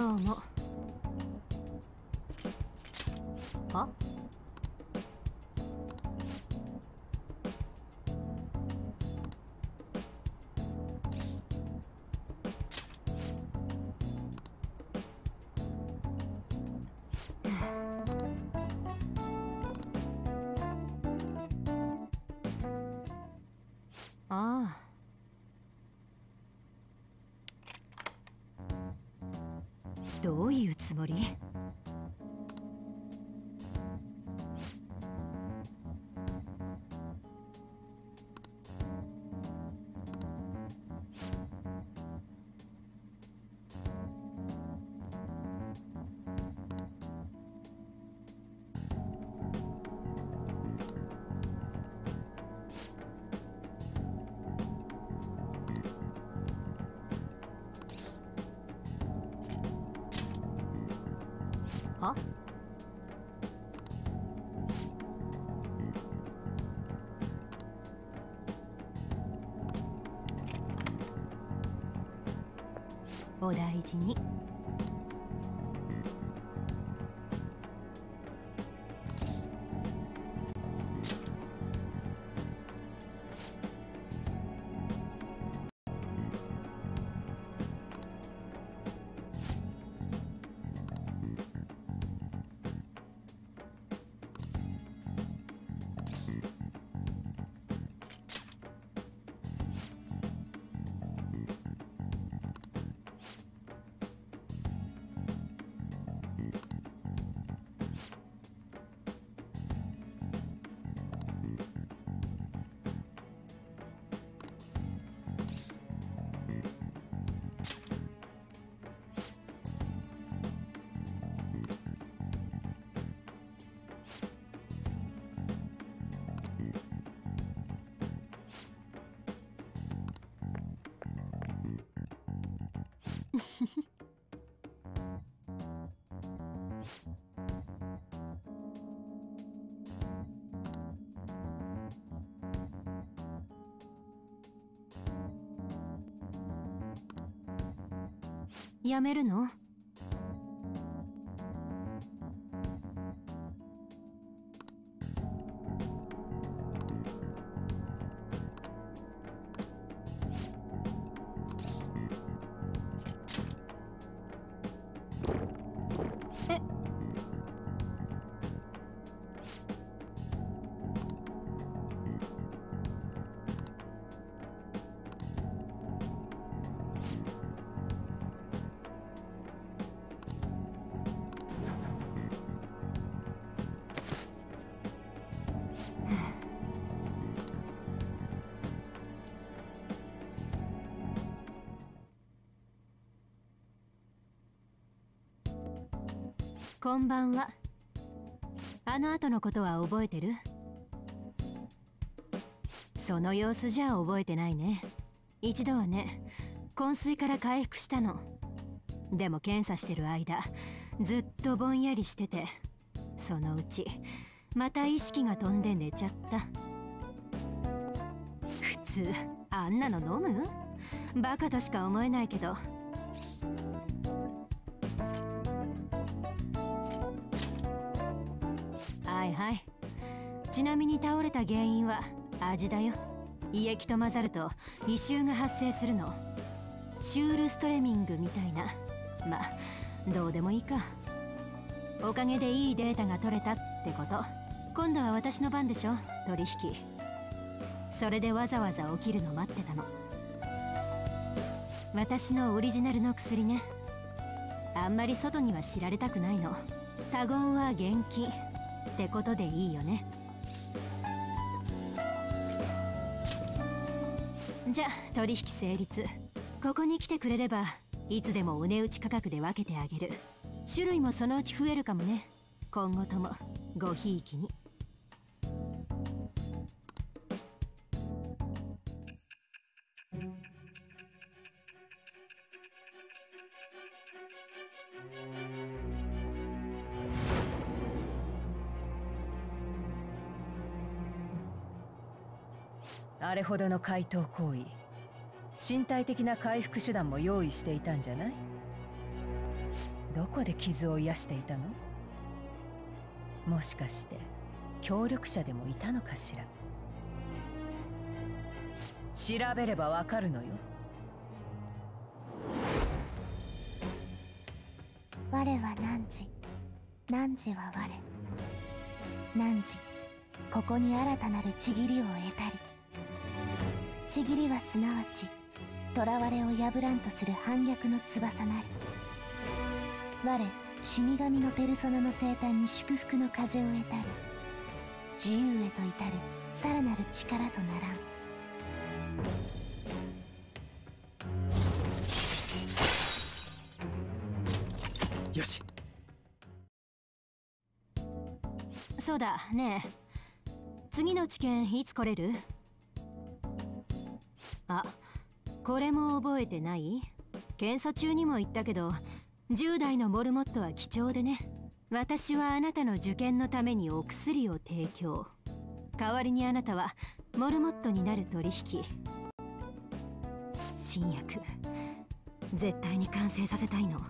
どうも。は？ああ。いうつもり？は？お大事に。やめるの？こんばんは。あの後のことは覚えてる？その様子じゃ覚えてないね。一度はね昏睡から回復したの。でも検査してる間ずっとぼんやりしててそのうちまた意識が飛んで寝ちゃった。普通あんなの飲む？バカとしか思えないけどちなみに倒れた原因は味だよ。胃液と混ざると異臭が発生するの。シュールストレミングみたいな。まあどうでもいいか。おかげでいいデータが取れたってこと。今度は私の番でしょ。取引。それでわざわざ起きるの待ってたの。私のオリジナルの薬ね。あんまり外には知られたくないの。多言は厳禁ってことでいいよね。じゃ取引成立。ここに来てくれればいつでもお値打ち価格で分けてあげる。種類もそのうち増えるかもね。今後とも。ごひいきに。れほどの怪盗行為身体的な回復手段も用意していたんじゃない？どこで傷を癒していたの？もしかして協力者でもいたのかしら？調べればわかるのよ。我は汝汝は我？汝ここに新たなるちぎりを得たり。ちぎりはすなわち囚われを破らんとする反逆の翼なり。我死神のペルソナの生誕に祝福の風を得たり自由へと至るさらなる力とならん。よし。そうだねえ。次の知見いつ来れる？あこれも覚えてない？検査中にも言ったけど10代のモルモットは貴重でね。私はあなたの受験のためにお薬を提供。代わりにあなたはモルモットになる取引。新薬。絶対に完成させたいの。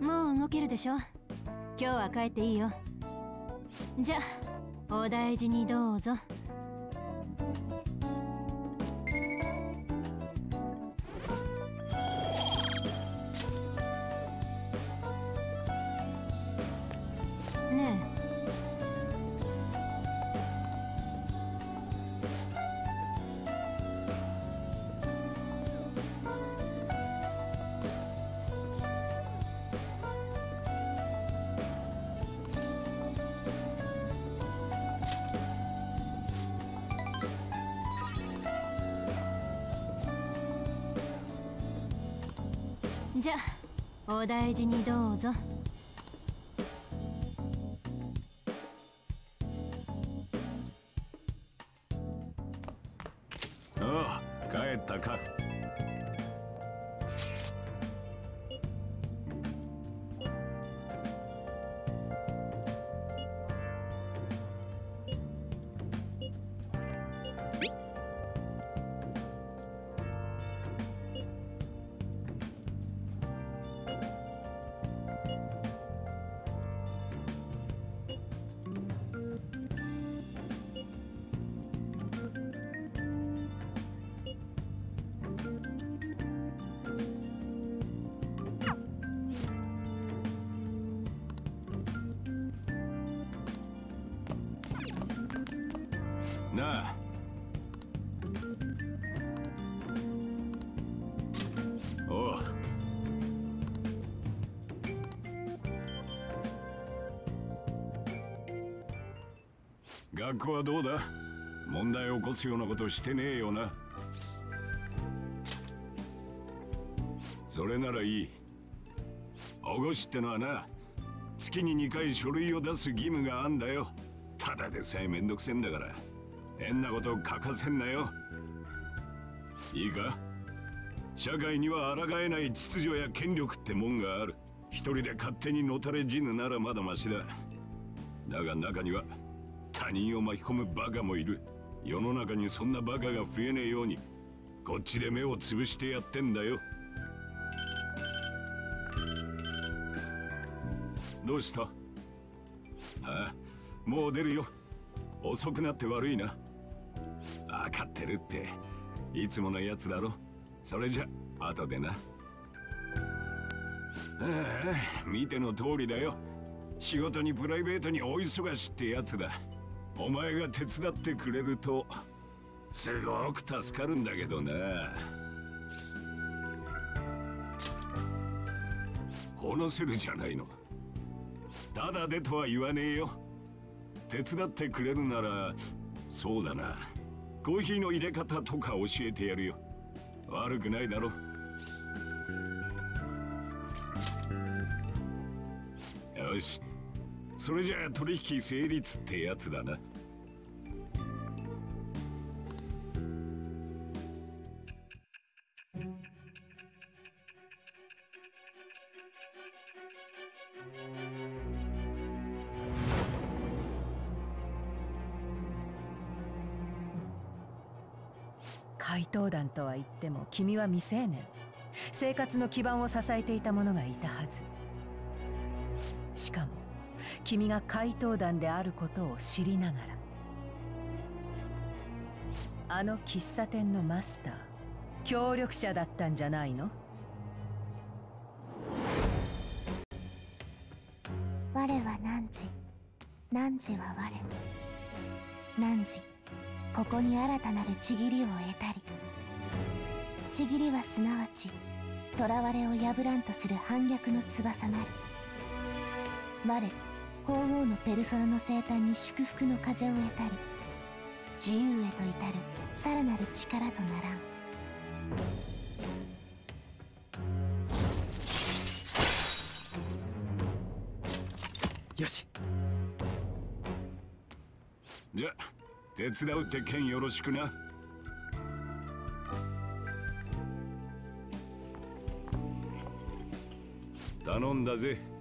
もう動けるでしょ？今日は帰っていいよ。じゃあお大事にどうぞ。大事にどうぞ。学校はどうだ？問題を起こすようなことしてねえよな。それならいい。保護士ってのはな月に2回書類を出す義務があんだよ。ただでさえめんどくせんだから。変なこと書かせんなよ。いいか？社会には抗えない秩序や権力ってもんがある。一人で勝手にのたれ死ぬならまだマシだ。だが中には他人を巻き込むバカもいる。世の中にそんなバカが増えねえようにこっちで目をつぶしてやってんだよ。どうした？ああもう出るよ。遅くなって悪いな。分かってるって。いつものやつだろ。それじゃ後でな。ああ見ての通りだよ。仕事にプライベートに大忙しってやつだ。お前が手伝ってくれるとすごく助かるんだけどな。話せるじゃないの。ただでとは言わねえよ。手伝ってくれるならそうだな。コーヒーの入れ方とか教えてやるよ。悪くないだろ。よし。それじゃあ取引成立ってやつだな。っても君は未成年。生活の基盤を支えていた者がいたはず。しかも君が怪盗団であることを知りながらあの喫茶店のマスター協力者だったんじゃないの？我は汝汝は我？汝ここに新たなるちぎりを得たり。ちぎりはすなわち囚われを破らんとする反逆の翼なり我法王のペルソナの生誕に祝福の風を得たり自由へと至るさらなる力とならん。よし。じゃ手伝うって剣よろしくな頼んだぜ。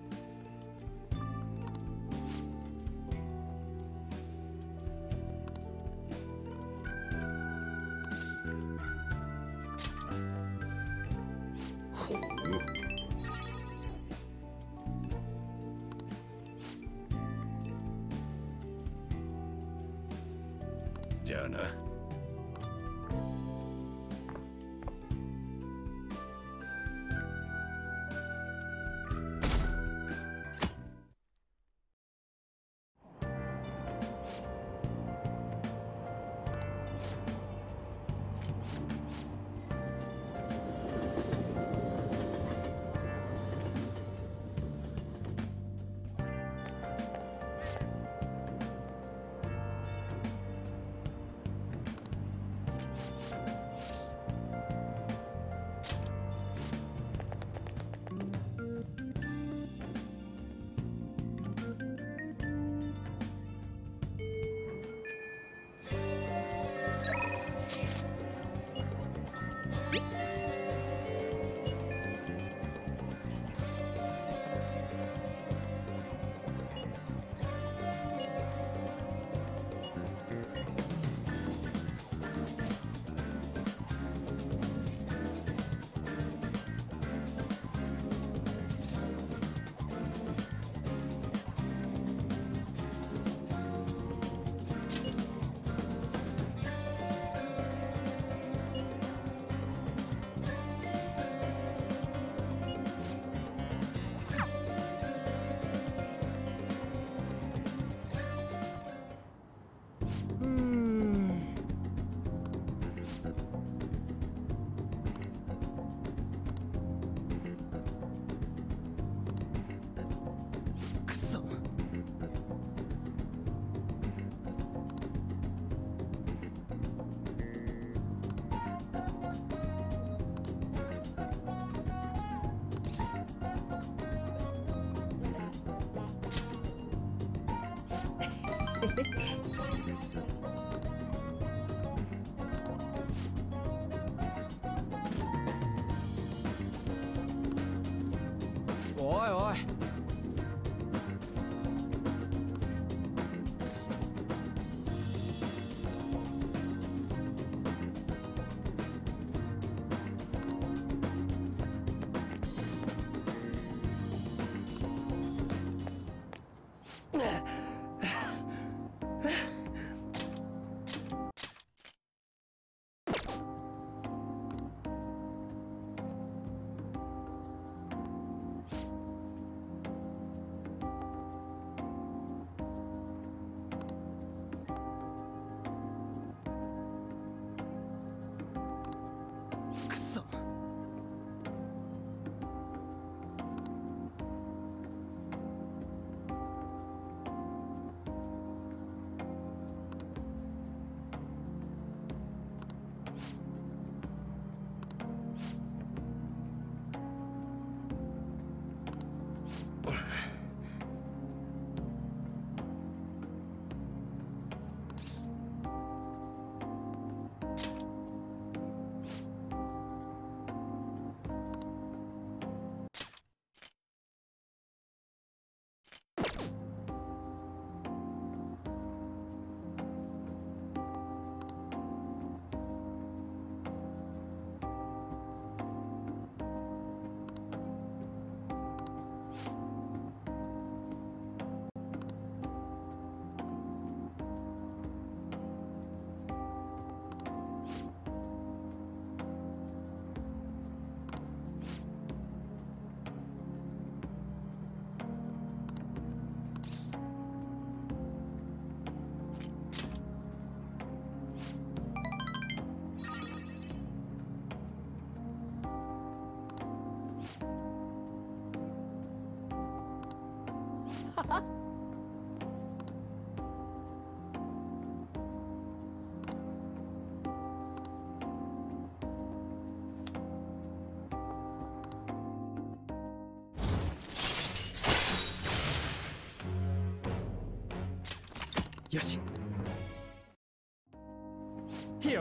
フフフ。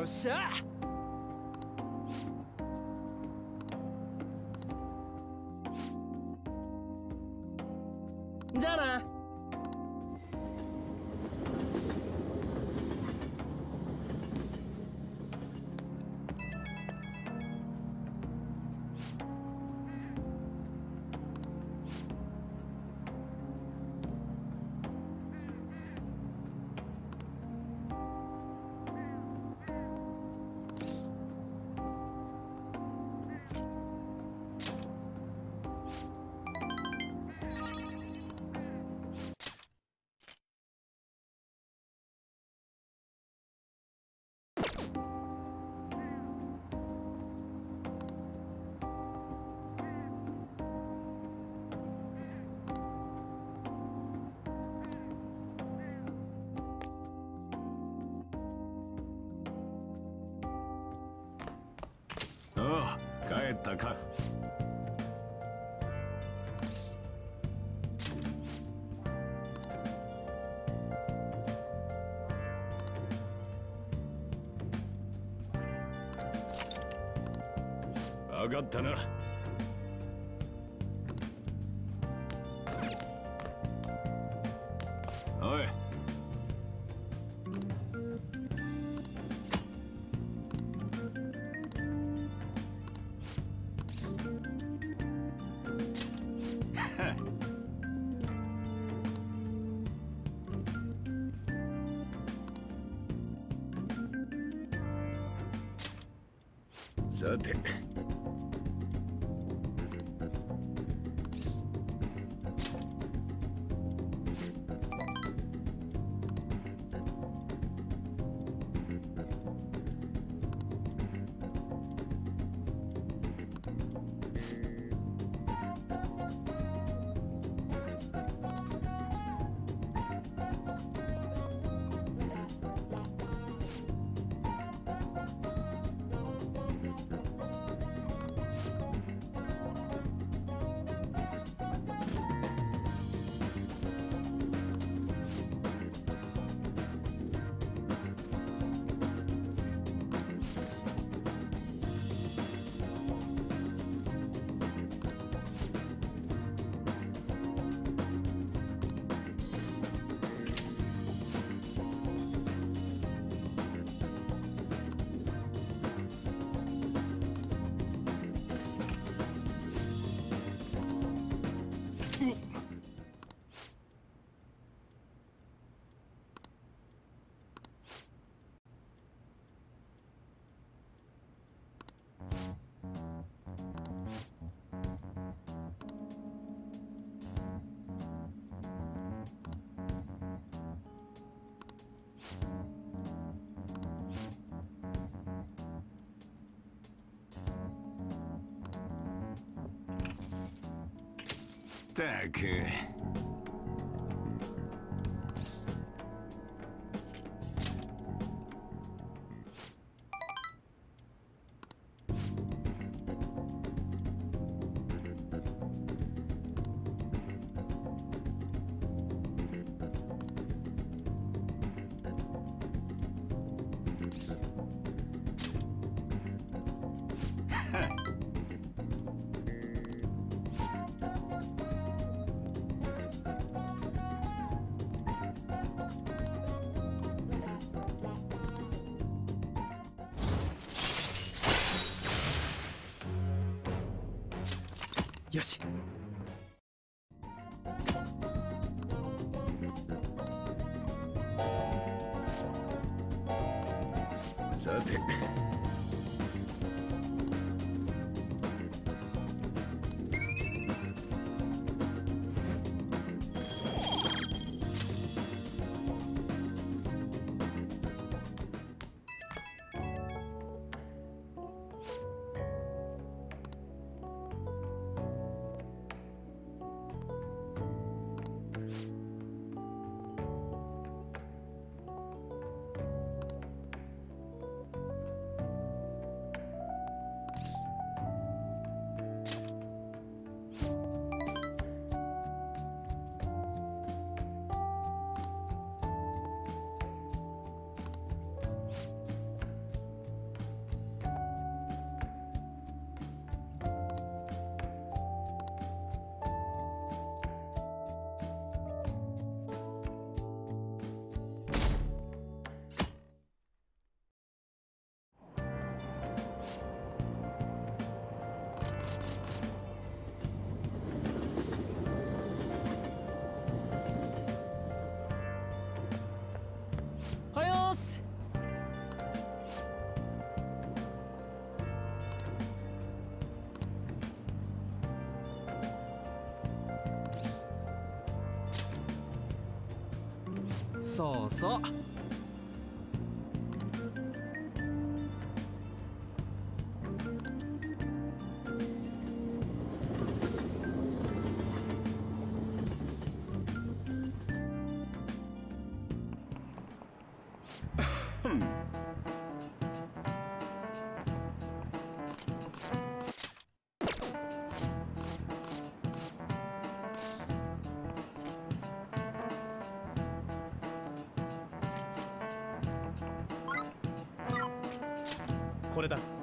よっしゃ分かったな。おい。さ てっそうそう。これだ。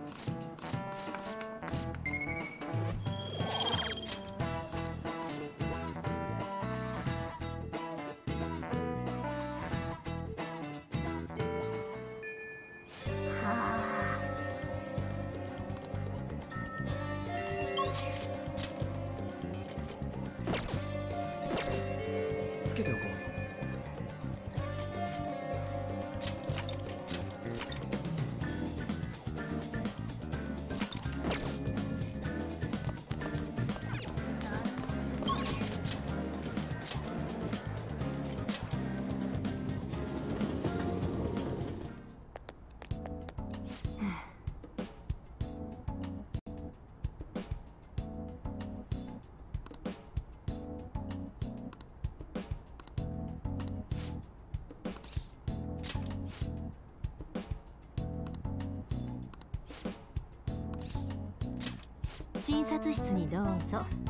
診察室にどうぞ。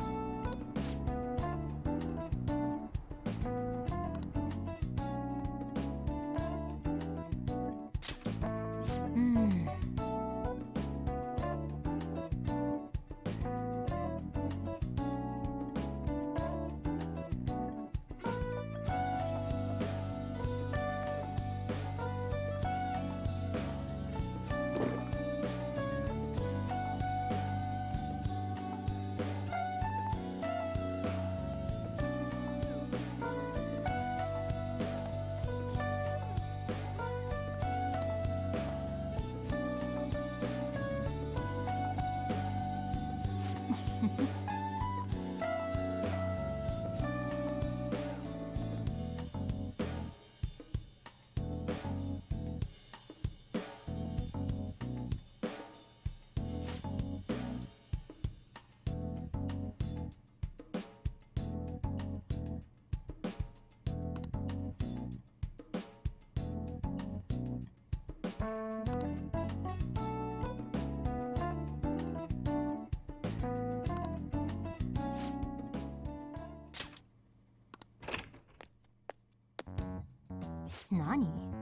何？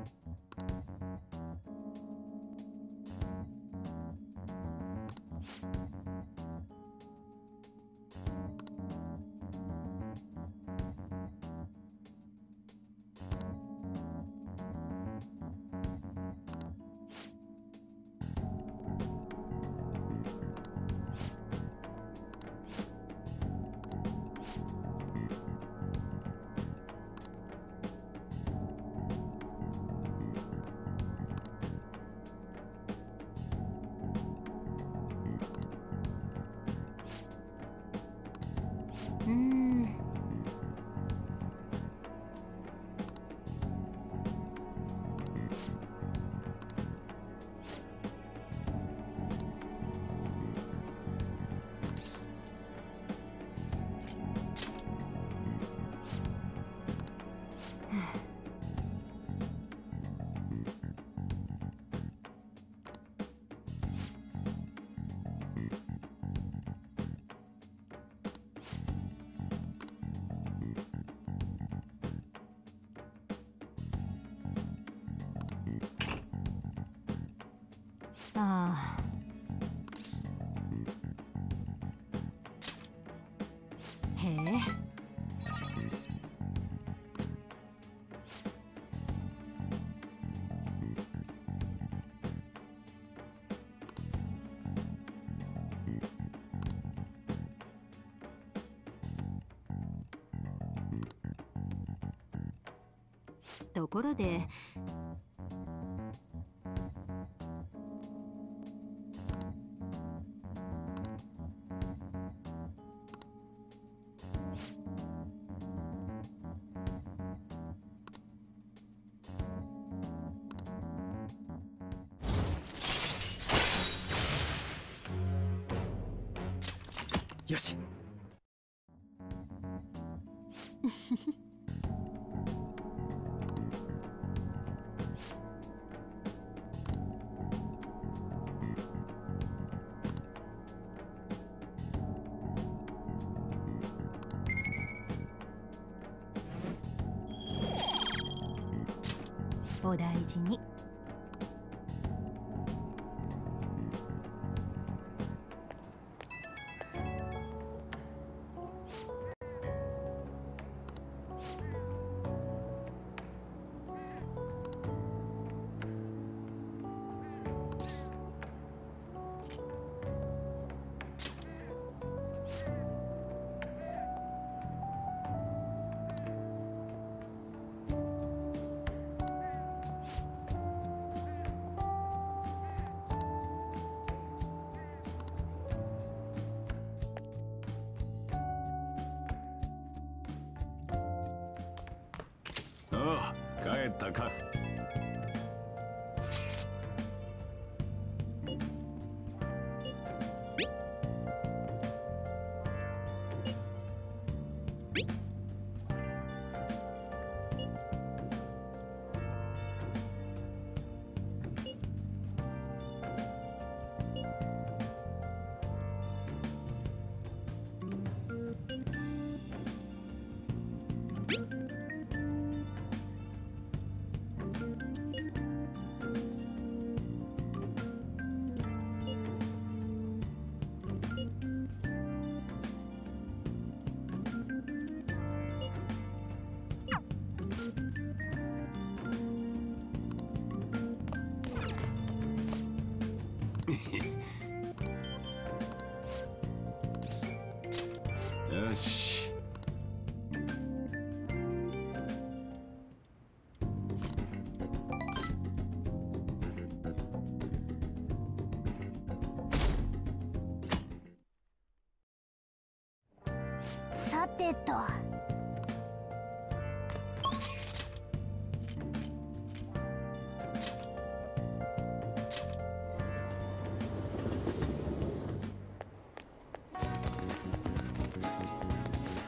ああへえ。ところで帰ったか。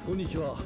こんにちは。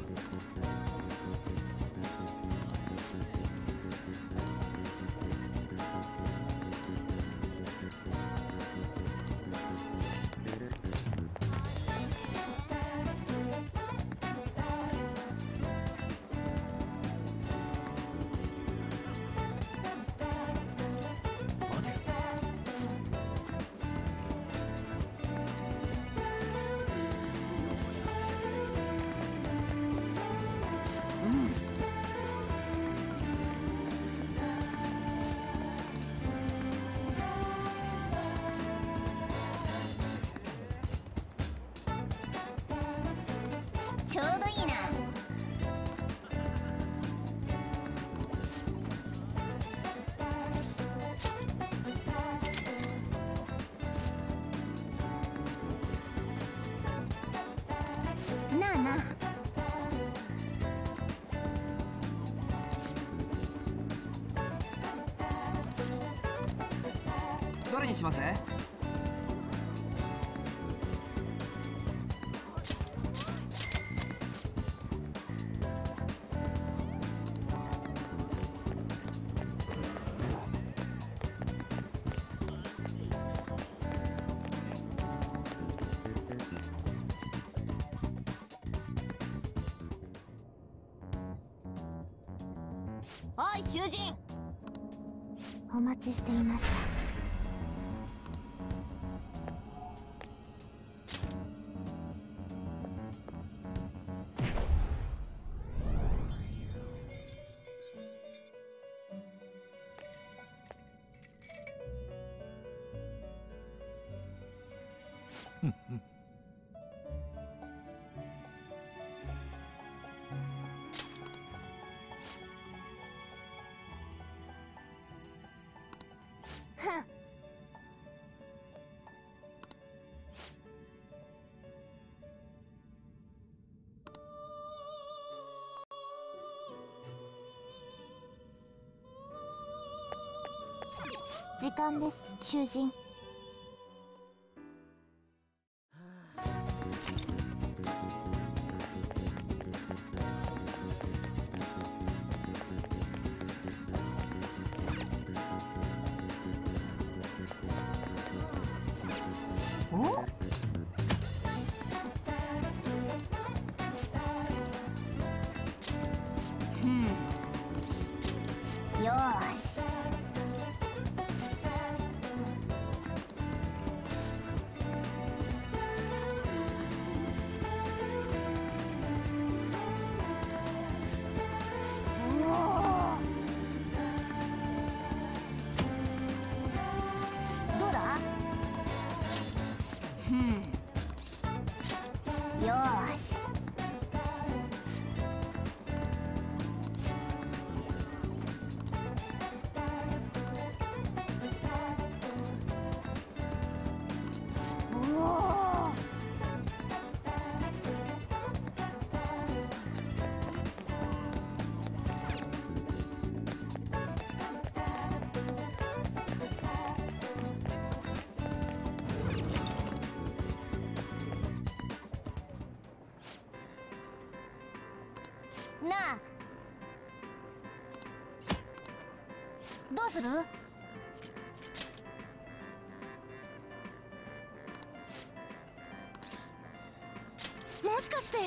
します？おい囚人。お待ちしていましたんです。囚人。する？もしかして。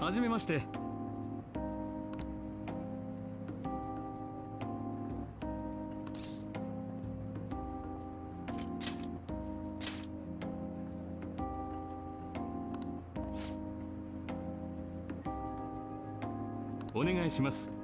はじめまして。お願いします。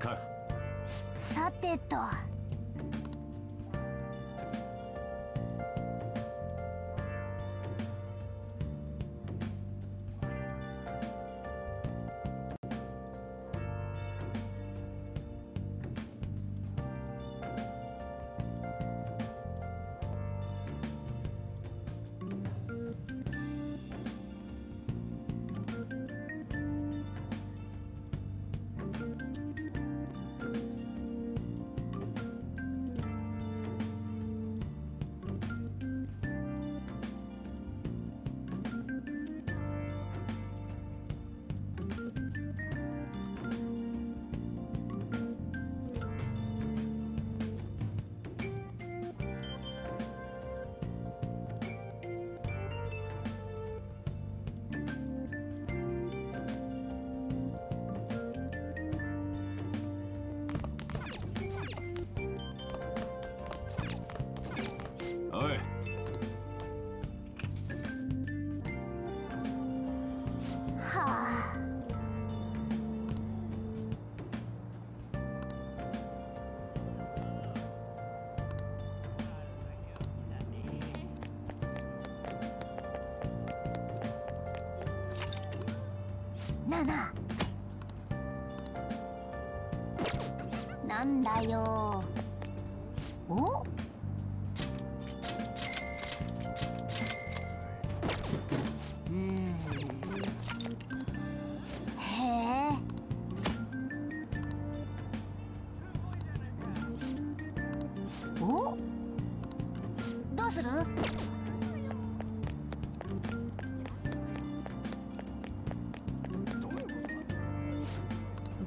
か。さてと。い。はあ。なな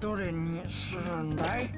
どれにするんだい？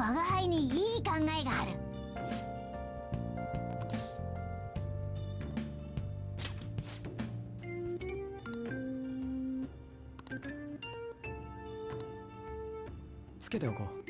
我が輩にいい考えがある。つけておこう。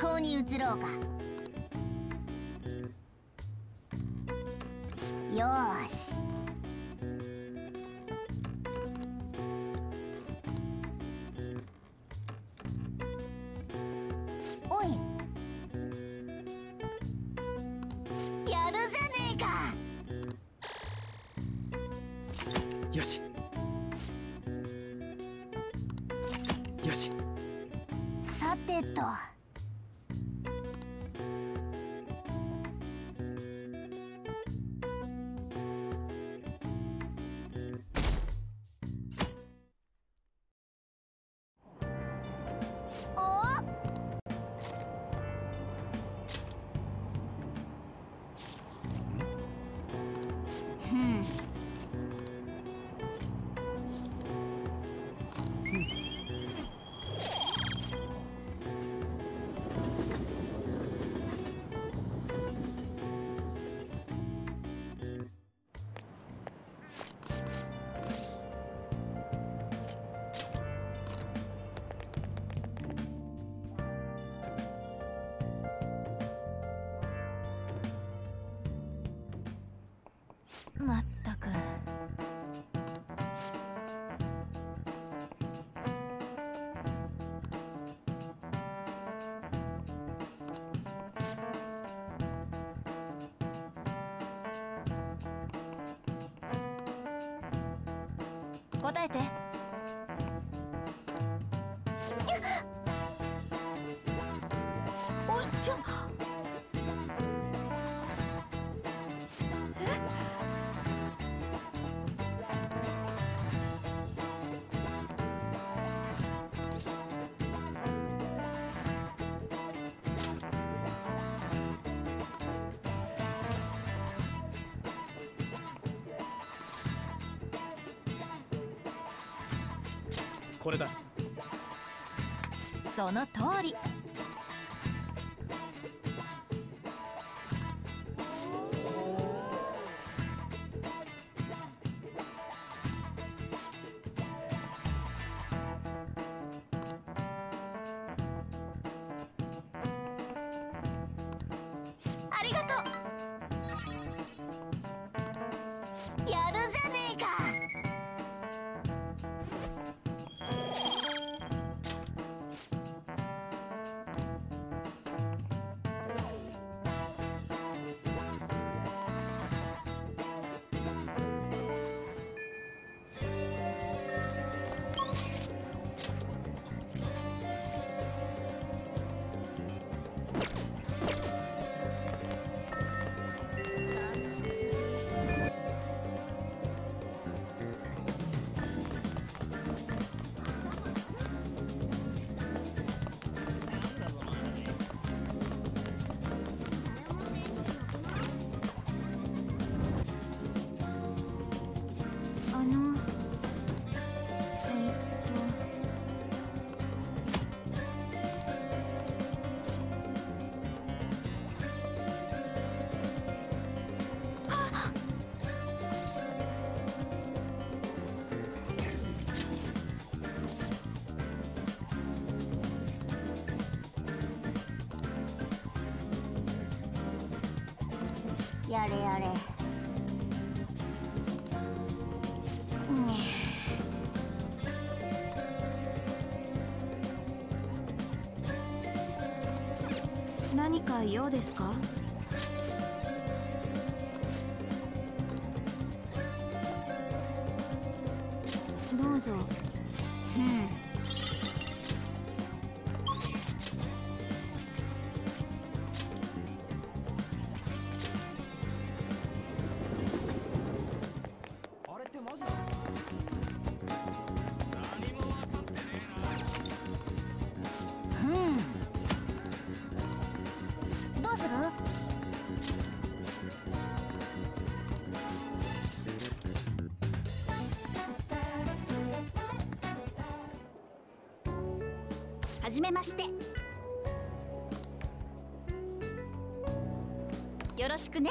行に移ろうか。よし。答えて。かうですか？じめまして。よろしくね。